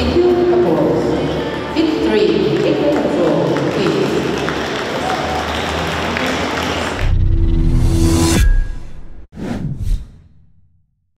Secure the balls. Fifth three, taking control.